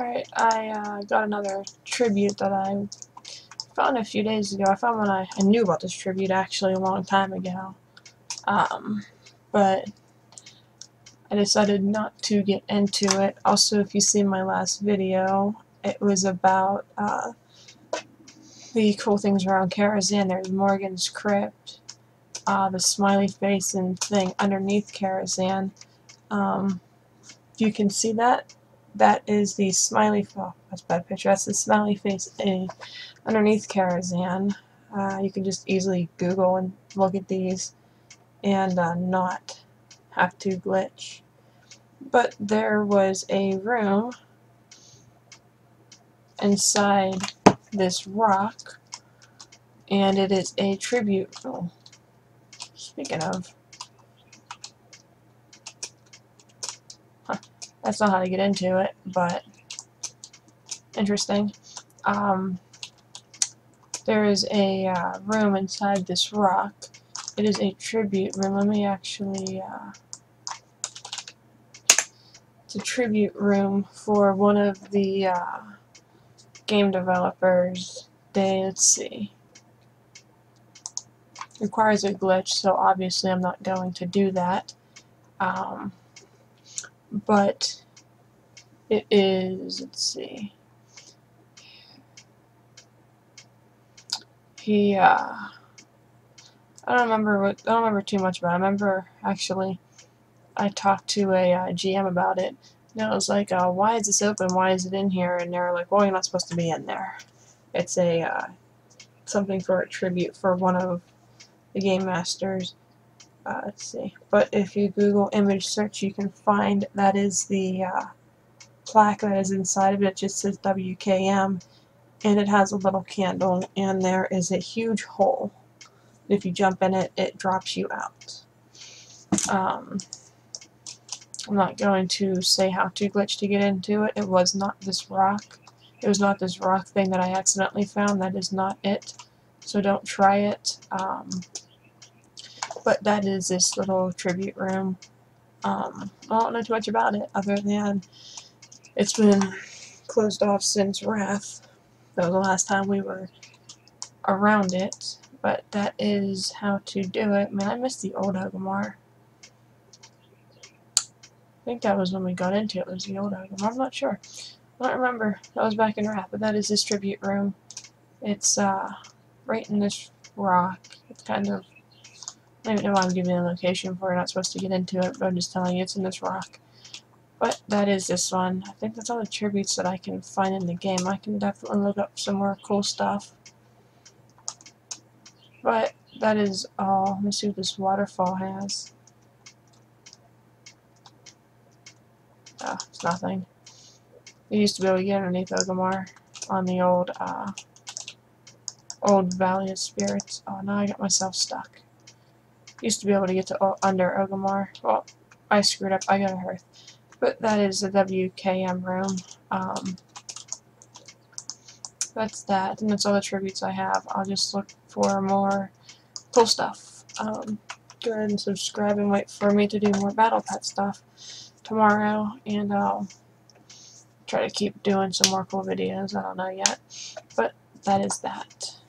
Alright, I uh, got another tribute that I found a few days ago. I found one I, I knew about this tribute actually a long time ago. Um, but I decided not to get into it. Also, if you see my last video, it was about uh, the cool things around Karazhan. There's Morgan's Crypt, uh, the smiley face and thing underneath Karazhan. Um, if you can see that, that is the smiley oh, that's bad picture. That's the smiley face a, underneath Karazhan. Uh, you can just easily Google and look at these and uh, not have to glitch. But there was a room inside this rock and it is a tribute. Oh, speaking of, That's not how to get into it, but interesting. Um, there is a uh, room inside this rock. It is a tribute room. Let me actually... Uh, it's a tribute room for one of the uh, game developers. They, let's see. Requires a glitch, so obviously I'm not going to do that. Um, but it is, let's see, he, uh, I don't remember what, I don't remember too much about it. I remember, actually, I talked to a uh, GM about it, and I was like, uh, why is this open, why is it in here, and they were like, well, you're not supposed to be in there. It's a, uh, something for a tribute for one of the game masters, uh, let's see. But if you Google image search, you can find that is the uh, plaque that is inside of it. It just says WKM, and it has a little candle, and there is a huge hole. If you jump in it, it drops you out. Um, I'm not going to say how to glitch to get into it. It was not this rock. It was not this rock thing that I accidentally found. That is not it. So don't try it. Um, but that is this little tribute room. Um, I don't know too much about it other than it's been closed off since Wrath. That was the last time we were around it. But that is how to do it. Man, I miss the old Orgrimmar. I think that was when we got into it, was the old Orgrimmar. I'm not sure. I don't remember. That was back in Wrath, but that is this tribute room. It's uh, right in this rock. It's kind of I don't know why I'm giving a location for. You're not supposed to get into it, but I'm just telling you it's in this rock. But that is this one. I think that's all the tributes that I can find in the game. I can definitely look up some more cool stuff. But that is all. Let me see what this waterfall has. Oh, it's nothing. You used to be able to get underneath Orgrimmar on the old, uh, old Valley of Spirits. Oh, now I got myself stuck. Used to be able to get to uh, under Orgrimmar. Well, I screwed up. I got a hearth. But that is the WKM room. Um, that's that. And that's all the tributes I have. I'll just look for more cool stuff. Um, go ahead and subscribe and wait for me to do more Battle Pet stuff tomorrow. And I'll try to keep doing some more cool videos. I don't know yet. But that is that.